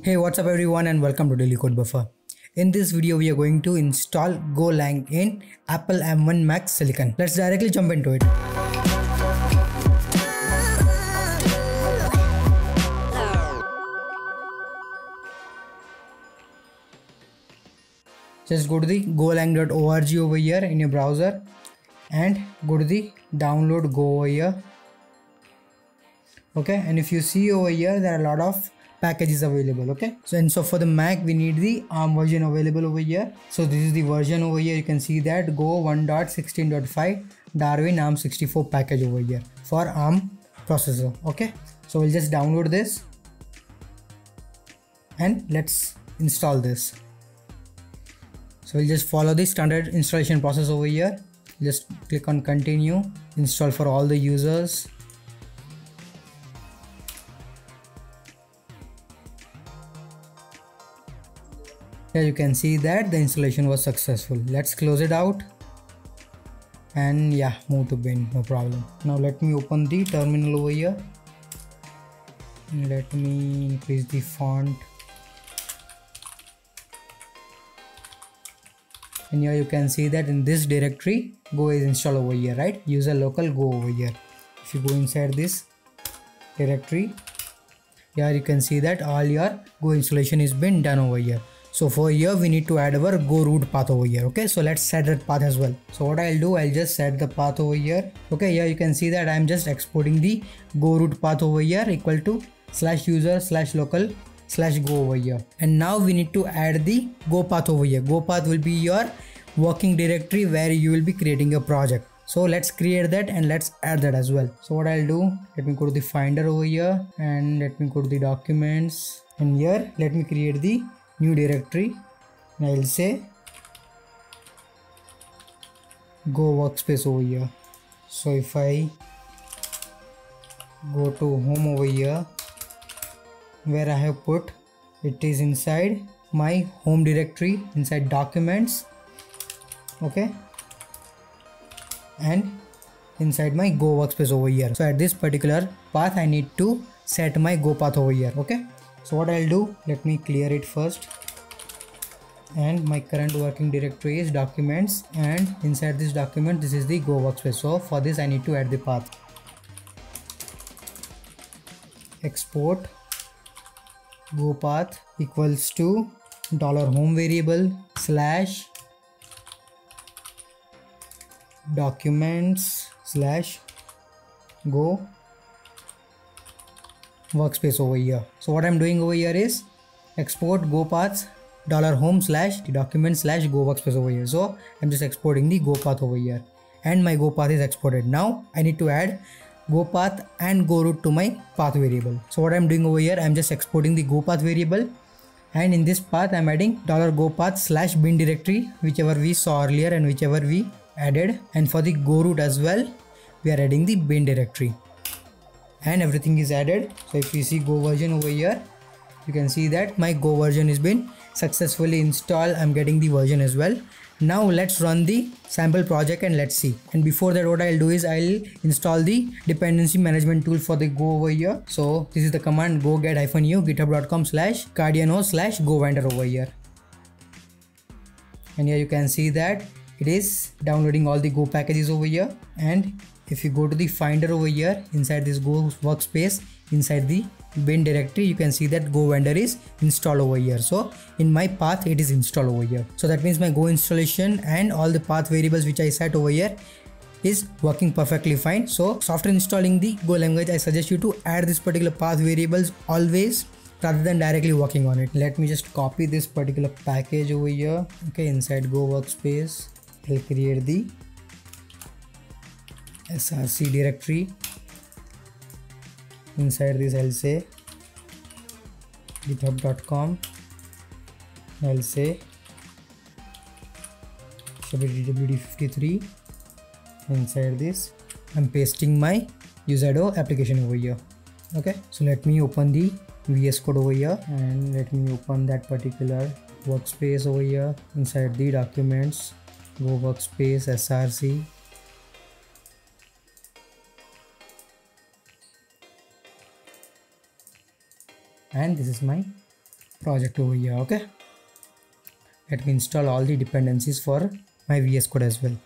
Hey what's up everyone and welcome to Daily Code Buffer. In this video we are going to install Golang in Apple M1 Max Silicon. Let's directly jump into it. Just go to the golang.org over here in your browser and go to the download go over here okay and if you see over here there are a lot of packages available okay? So and so for the mac we need the arm version available over here. So this is the version over here. You can see that go 1.16.5 darwin arm 64 package over here for arm processor okay? So we'll just download this and let's install this. So we'll just follow the standard installation process over here. Just click on continue install for all the users here you can see that the installation was successful. Let's close it out. And yeah move to bin no problem. Now let me open the terminal over here. Let me increase the font. And here you can see that in this directory go is installed over here right? User local go over here. If you go inside this directory here you can see that all your go installation is been done over here so for here we need to add our go root path over here okay? So let's set that path as well. So what i'll do i'll just set the path over here okay? Here you can see that i'm just exporting the go root path over here equal to slash user slash local slash go over here. And now we need to add the go path over here. Go path will be your working directory where you will be creating a project. So let's create that and let's add that as well. So what i'll do let me go to the finder over here and let me go to the documents. And here let me create the new directory and I'll say go workspace over here. So if I go to home over here where I have put it is inside my home directory inside documents okay? And inside my go workspace over here. So at this particular path I need to set my go path over here okay so what I'll do let me clear it first. And my current working directory is documents and inside this document this is the go workspace. So for this I need to add the path. Export. Go path equals to dollar home variable slash documents slash go workspace over here. So what i'm doing over here is export go paths dollar home slash the document slash go workspace over here. So i'm just exporting the go path over here. And my go path is exported. Now i need to add go path and go root to my path variable. So what i'm doing over here i'm just exporting the go path variable. And in this path i'm adding dollar go path slash bin directory whichever we saw earlier and whichever we added. And for the go root as well we are adding the bin directory and everything is added. So if you see go version over here you can see that my go version has been successfully installed. I'm getting the version as well. Now let's run the sample project and let's see. And before that what i'll do is i'll install the dependency management tool for the go over here. So this is the command go get hyphen u github.com slash kardianos slash go vendor over here. And here you can see that it is downloading all the go packages over here. And if you go to the finder over here inside this go workspace inside the bin directory you can see that go vendor is installed over here. So in my path it is installed over here. So that means my go installation and all the path variables which i set over here is working perfectly fine. So after installing the go language i suggest you to add this particular path variables always rather than directly working on it. Let me just copy this particular package over here. Okay inside go workspace i'll create the src directory inside this I'll say github.com I'll say wd53 inside this I'm pasting my Usado application over here. Okay so let me open the VS code over here and let me open that particular workspace over here inside the documents go workspace src and this is my project over here okay? Let me install all the dependencies for my VS Code as well.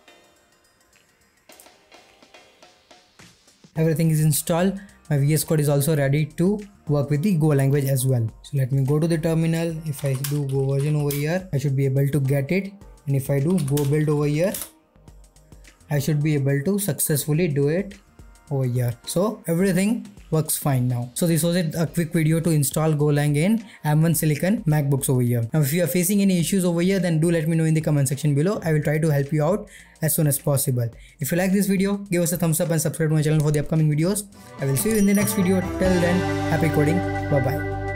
Everything is installed. My VS Code is also ready to work with the Go language as well. So let me go to the terminal. If I do Go version over here I should be able to get it and if I do Go build over here I should be able to successfully do it over here. So everything works fine now. So this was it, a quick video to install golang in m1 silicon macbooks over here. Now if you are facing any issues over here then do let me know in the comment section below. I will try to help you out as soon as possible. If you like this video give us a thumbs up and subscribe to my channel for the upcoming videos. I will see you in the next video. Till then happy coding. Bye bye